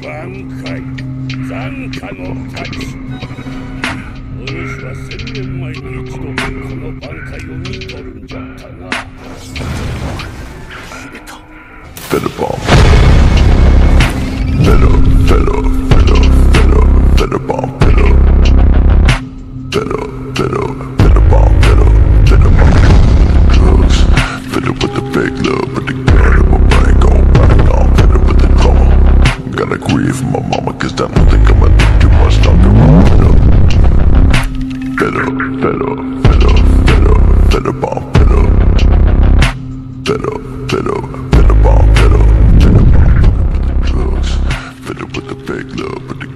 挽回。残火の太刀。お主は千年前に一度この挽回を見とるんじゃったな Feather bomb. for my mama Cause that one thing I'ma do too much longer I'm fed up Fed up, fed up, fed up, fed up, fed up, I'm fed up Fed up, fed up, fed up, I'm fed up Fed up, fed up, fed up, fed up with the fake love, but. the